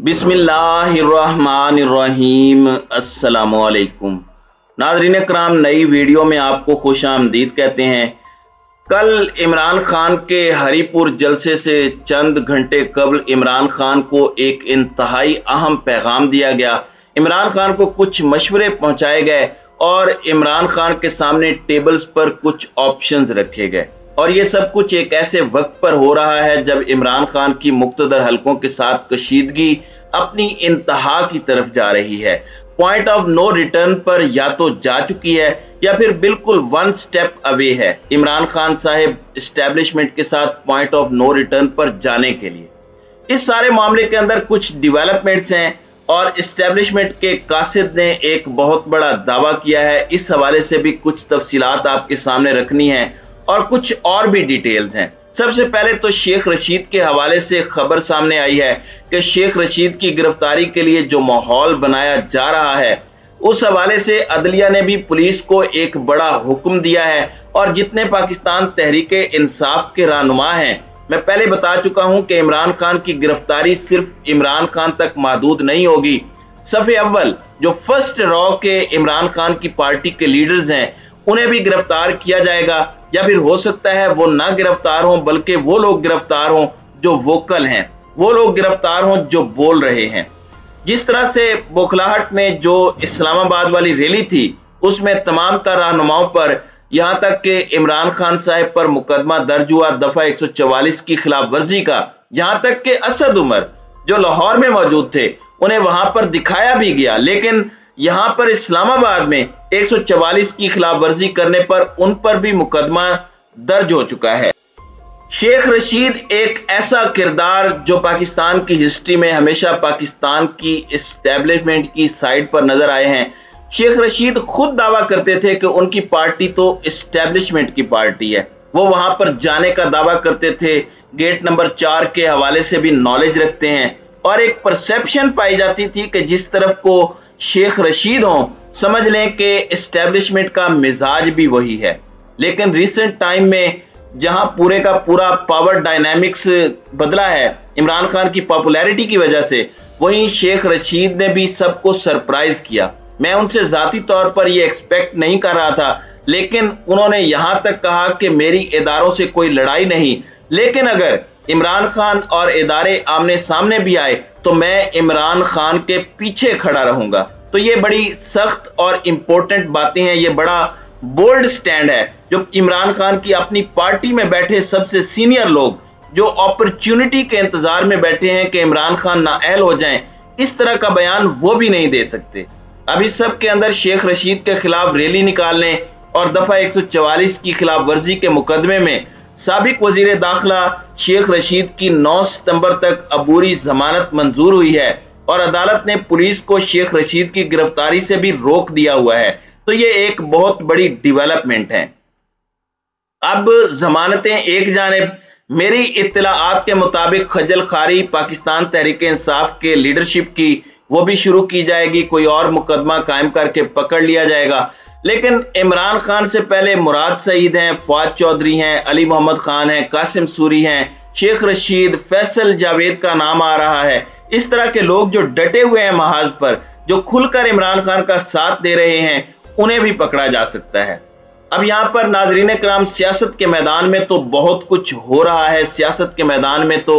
बिस्मिल्लाहिर्रहमानिर्रहीम। अस्सलामुअलैकुम। नाजरीन कराम नई वीडियो में आपको खुश आमदीद कहते हैं। कल इमरान खान के हरीपुर जलसे से चंद घंटे कबल इमरान खान को एक इंतहाई अहम पैगाम दिया गया। इमरान खान को कुछ मशवरे पहुँचाए गए और इमरान खान के सामने टेबल्स पर कुछ ऑप्शंस रखे गए। और ये सब कुछ एक ऐसे वक्त पर हो रहा है जब इमरान खान की मुख्तदर हलकों के साथ कशीदगी अपनी इंतहा की तरफ़ जा रही है। पॉइंट ऑफ़ नो रिटर्न पर या तो जा चुकी है या फिर बिल्कुल वन स्टेप अवे है। इमरान खान साहब स्टैब्लिशमेंट के साथ पॉइंट ऑफ़ नो रिटर्न पर जाने के लिए। इस सारे मामले के अंदर कुछ डिवेलपमेंट्स हैं और इस्टेब्लिशमेंट के कासिद ने एक बहुत बड़ा दावा किया है। इस हवाले से भी कुछ तफसीलात आपके सामने रखनी है। और कुछ और भी डिटेल्स हैं। सबसे पहले तो शेख रशीद के हवाले से खबर सामने आई है कि शेख रशीद की गिरफ्तारी के लिए जो माहौल बनाया जा रहा है, उस हवाले से अदलिया ने भी पुलिस को एक बड़ा हुक्म दिया है और जितने पाकिस्तान तहरीक इंसाफ के रहनुमा हैं, मैं पहले बता चुका हूँ कि इमरान खान की गिरफ्तारी सिर्फ़ इमरान खान तक महदूद नहीं होगी। सफ़े अव्वल, जो फ़र्स्ट रॉ के इमरान खान की पार्टी के लीडर्स हैं उन्हें भी गिरफ़्तार किया जाएगा, या फिर हो सकता है वो ना गिरफ़्तार हों, बल्कि वो लोग गिरफ़्तार हों जो वोकल हैं। वो लोग गिरफ़्तार हों जो बोल रहे हैं। जिस तरह से बोखलाहट में जो इस्लामाबाद वाली रैली थी, उसमें तमाम तर रहनुमाओं पर यहाँ तक कि इमरान खान साहब पर मुकदमा दर्ज हुआ, दफ़ा 144 की खिलाफ वर्जी का। यहाँ तक कि असद उमर, जो लाहौर में मौजूद थे, उन्हें वहाँ पर दिखाया भी गया, लेकिन यहाँ पर इस्लामाबाद में 144 की खिलाफ वर्जी करने पर उन पर भी मुकदमा दर्ज हो चुका है। शेख रशीद एक ऐसा किरदार जो पाकिस्तान की हिस्ट्री में हमेशा पाकिस्तान की इस्टेब्लिशमेंट की साइड पर नज़र आए हैं। शेख रशीद खुद दावा करते थे कि उनकी पार्टी तो इस्टेब्लिशमेंट की पार्टी है। वो वहाँ पर जाने का दावा करते थे। गेट नंबर चार के हवाले से भी नॉलेज रखते हैं और एक परसेप्शन पाई जाती थी कि जिस तरफ़ को शेख रशीद हों समझ लें कि इस्टेब्लिशमेंट का मिजाज भी वही है। लेकिन रिसेंट टाइम में जहाँ पूरे का पूरा पावर डायनामिक्स बदला है, इमरान खान की पॉपुलैरिटी की वजह से, वहीं शेख रशीद ने भी सबको सरप्राइज़ किया। मैं उनसे जाती तौर पर यह एक्सपेक्ट नहीं कर रहा था, लेकिन उन्होंने यहाँ तक कहा कि मेरी इदारों से कोई लड़ाई नहीं। लेकिन अगर इमरान खान और इदारे आमने सामने भी आए तो मैं इमरान खान के पीछे खड़ा रहूँगा। तो ये बड़ी सख्त और इम्पोर्टेंट बातें हैं। ये बड़ा बोल्ड स्टैंड है। जो इमरान खान की अपनी पार्टी में बैठे सबसे सीनियर लोग, जो अपॉर्चुनिटी के इंतज़ार में बैठे हैं कि इमरान खान नाअहल हो जाएँ, इस तरह का बयान वो भी नहीं दे सकते। अब इस सब के अंदर शेख रशीद के खिलाफ रैली निकालने और दफ़ा 144 की खिलाफ वर्जी के मुकदमे में सबक वज़ीर दाखिला शेख रशीद की 9 सितंबर तक अबूरी जमानत मंजूर हुई है और अदालत ने पुलिस को शेख रशीद की गिरफ्तारी से भी रोक दिया हुआ है। तो ये एक बहुत बड़ी डिवेलपमेंट है। अब जमानतें एक जानब, मेरी इतलात के मुताबिक खजल खारी पाकिस्तान तहरीक इंसाफ के लीडरशिप की, वो भी शुरू की जाएगी, कोई और मुकदमा कायम करके पकड़ लिया जाएगा। लेकिन इमरान खान से पहले मुराद सईद हैं, फवाद चौधरी हैं, अली मोहम्मद खान हैं, कासिम सूरी हैं, शेख रशीद, फैसल जावेद का नाम आ रहा है। इस तरह के लोग जो डटे हुए हैं महाज पर, जो खुलकर इमरान खान का साथ दे रहे हैं, उन्हें भी पकड़ा जा सकता है। अब यहाँ पर नाजरीन कराम सियासत के मैदान में तो बहुत कुछ हो रहा है। सियासत के मैदान में तो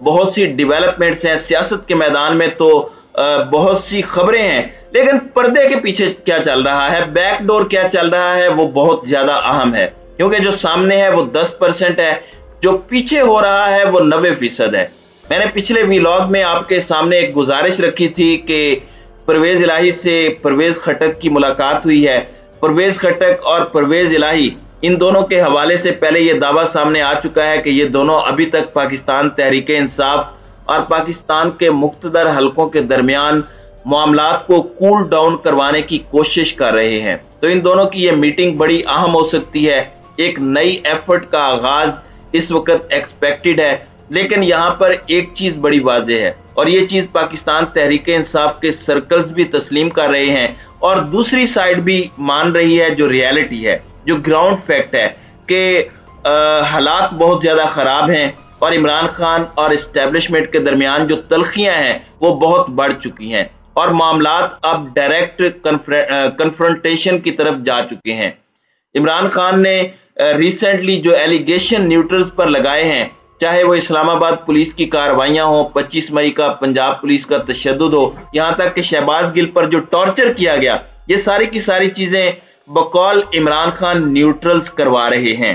बहुत सी डिवेलपमेंट्स हैं। सियासत के मैदान में तो बहुत सी खबरें हैं। लेकिन पर्दे के पीछे क्या चल रहा है? बैकडोर क्या चल रहा है? वो बहुत ज़्यादा अहम है। क्योंकि जो सामने है, वो दस परसेंट है। जो पीछे हो रहा है, वो नब्बे फ़ीसद है। मैंने पिछले व्लॉग में आपके सामने एक गुजारिश रखी थी कि परवेज इलाही से परवेज खटक की मुलाकात हुई है। परवेज खटक और परवेज इलाही, इन दोनों के हवाले से पहले यह दावा सामने आ चुका है कि ये दोनों अभी तक पाकिस्तान तहरीक इंसाफ और पाकिस्तान के मुख्तदर हलकों के दरमियान मामला को कूल डाउन करवाने की कोशिश कर रहे हैं। तो इन दोनों की यह मीटिंग बड़ी अहम हो सकती है। एक नई एफर्ट का आगाज़ इस वक्त एक्सपेक्टेड है। लेकिन यहाँ पर एक चीज़ बड़ी वाजे है और ये चीज़ पाकिस्तान तहरीक इंसाफ के सर्कल्स भी तस्लीम कर रहे हैं और दूसरी साइड भी मान रही है जो रियलिटी है, जो ग्राउंड फैक्ट है कि हालात बहुत ज़्यादा खराब हैं। और इमरान खान और इस्टेब्लिशमेंट के दरमियान जो तलखियाँ हैं, वो बहुत बढ़ चुकी हैं और मामला अब डायरेक्ट कन्फ्रंटेशन की तरफ़ जा चुके हैं। इमरान खान ने रिसेंटली जो एलिगेशन न्यूट्रल्स पर लगाए हैं, चाहे वो इस्लामाबाद पुलिस की कार्रवाइयाँ हो 25 मई का पंजाब पुलिस का तशद हो, यहाँ तक कि शहबाज गिल पर जो टॉर्चर किया गया, ये सारी की सारी चीज़ें बकौल इमरान खान न्यूट्रल्स करवा रहे हैं।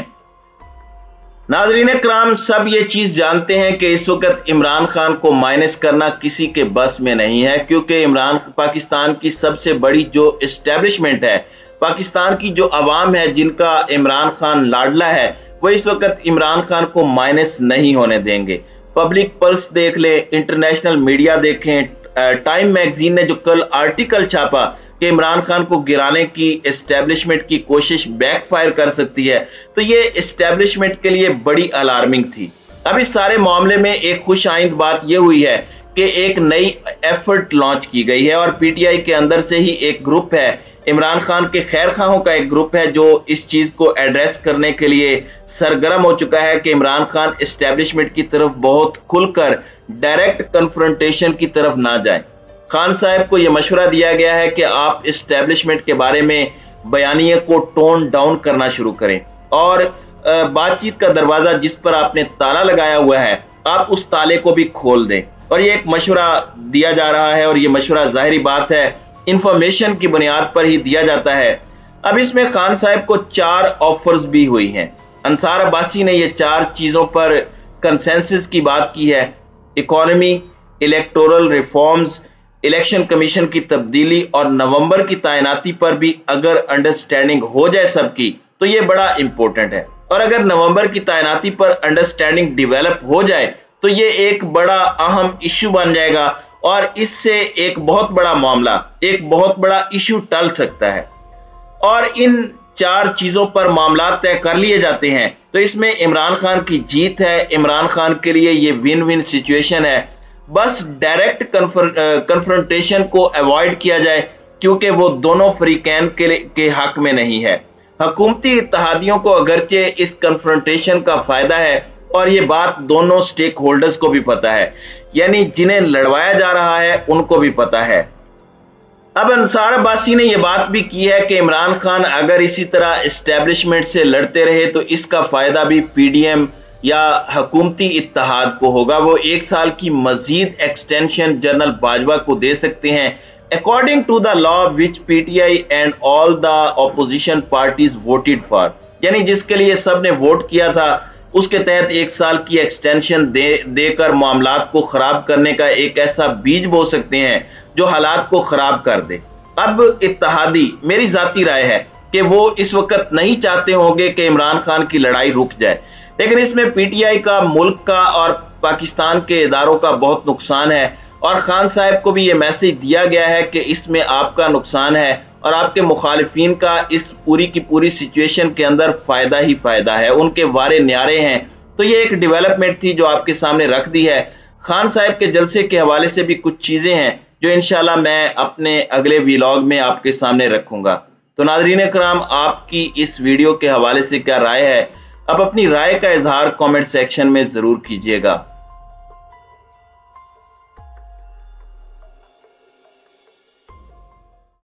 नाजरीन कराम सब ये चीज़ जानते हैं कि इस वक्त इमरान खान को माइनस करना किसी के बस में नहीं है, क्योंकि इमरान पाकिस्तान की सबसे बड़ी जो इस्टेब्लिशमेंट है, पाकिस्तान की जो अवाम है, जिनका इमरान खान लाडला है, वो इस वक्त इमरान खान को माइनस नहीं होने देंगे। पब्लिक पल्स देख ले, इंटरनेशनल मीडिया देखें टाइम मैगजीन ने जो कल आर्टिकल छापा कि इमरान खान को गिराने की एस्टेब्लिशमेंट की कोशिश बैकफायर कर सकती है तो ये एस्टेब्लिशमेंट के लिए बड़ी अलार्मिंग थी। अब इस सारे मामले में एक खुश आइंद बात यह हुई है कि एक नई एफर्ट लॉन्च की गई है और पीटीआई के अंदर से ही एक ग्रुप है। इमरान खान के खैर खाहों का एक ग्रुप है जो इस चीज़ को एड्रेस करने के लिए सरगर्म हो चुका है कि इमरान खान इस्टेब्लिशमेंट की तरफ़ बहुत खुलकर डायरेक्ट कन्फ्रंटेशन की तरफ़ ना जाए। खान साहब को यह मशवरा दिया गया है कि आप इस्टेब्लिशमेंट के बारे में बयानिए को टोन डाउन करना शुरू करें। और बातचीत का दरवाज़ा जिस पर आपने ताला लगाया हुआ है, आप उस ताले को भी खोल दें। और ये एक मशवरा दिया जा रहा है और ये मशवरा जाहरी बात है। इंफॉर्मेशन की बुनियाद पर ही दिया जाता है। अब इसमें खान साहब को चार ऑफर्स भी हुई हैं। अंसार अब्बासी ने ये चार चीज़ों पर कंसेंसस की बात की है। Economy electoral reforms election commission की तब्दीली और नवंबर की तैनाती पर भी अगर अंडरस्टैंडिंग हो जाए सबकी तो ये बड़ा इंपॉर्टेंट है। और अगर नवंबर की तैनाती पर अंडरस्टैंडिंग डिवेलप हो जाए तो ये एक बड़ा अहम इश्यू बन जाएगा और इससे एक बहुत बड़ा मामला एक बहुत बड़ा इशू टल सकता है। और इन चार चीज़ों पर मामला तय कर लिए जाते हैं। तो इसमें इमरान खान की जीत है। इमरान खान के लिए ये विन विन सिचुएशन है। बस डायरेक्ट कन्फ्रंटेशन को अवॉइड किया जाए क्योंकि वो दोनों फ्रीकैन के, के हक में नहीं है। हकूमती इतिहादियों को अगरचे इस कन्फ्रंटेशन का फ़ायदा है। और ये बात दोनों स्टेक होल्डर्स को भी पता है। यानी जिन्हें लड़वाया जा रहा है, उनको भी पता है। अब अंसार अब्बासी ने यह बात भी की है कि इमरान खान अगर इसी तरह इस्टेब्लिशमेंट से लड़ते रहे तो इसका फ़ायदा भी पीडीएम या हकूमती इतिहाद को होगा। वो एक साल की मजीद एक्सटेंशन जनरल बाजवा को दे सकते हैं। According to the law which PTI and all the opposition parties voted for यानी जिसके लिए सबने वोट किया था उसके तहत एक साल की एक्सटेंशन दे, देकर मामला को खराब करने का एक ऐसा बीज बो सकते हैं जो हालात को खराब कर दे। अब इतिहादी मेरी जाती राय है कि वो इस वक्त नहीं चाहते होंगे कि इमरान खान की लड़ाई रुक जाए। लेकिन इसमें पीटीआई का, मुल्क का और पाकिस्तान के इदारों का बहुत नुकसान है और खान साहब को भी ये मैसेज दिया गया है कि इसमें आपका नुकसान है और आपके मुखालफी का इस पूरी की पूरी सिचुएशन के अंदर फ़ायदा ही फ़ायदा है, उनके वारे न्यारे हैं। तो ये एक डेवलपमेंट थी जो आपके सामने रख दी है। खान साहब के जलसे के हवाले से भी कुछ चीज़ें हैं जो इनशाला मैं अपने अगले व्लॉग में आपके सामने रखूँगा। तो नाजरीन कराम आपकी इस वीडियो के हवाले से क्या राय है? अब अपनी राय का इजहार कमेंट सेक्शन में ज़रूर कीजिएगा।